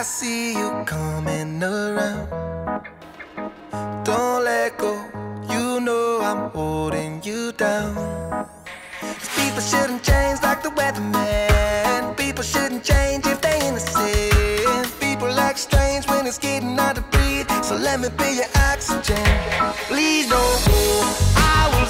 I see you coming around. Don't let go, you know I'm holding you down. Cause people shouldn't change like the weatherman. People shouldn't change if they innocent. People act strange when it's getting hard to breathe. So let me be your oxygen. Please don't go, I will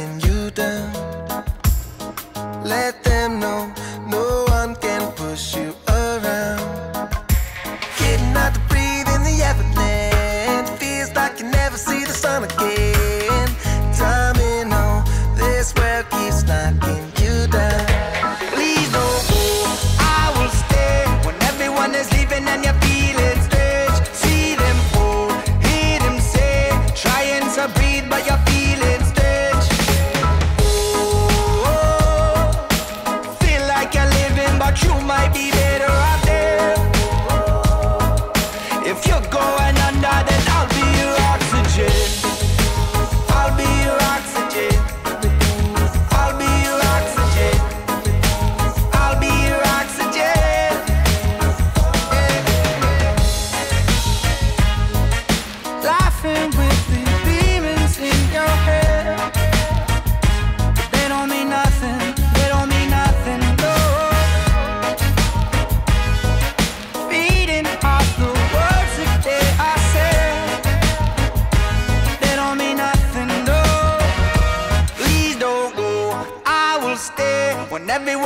let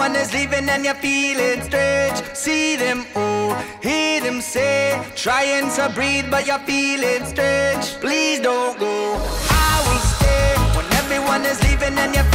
Someone is leaving and you're feeling strange. See them, oh, hear them say, trying to breathe, but you're feeling strange. Please don't go. I will stay when everyone is leaving and you're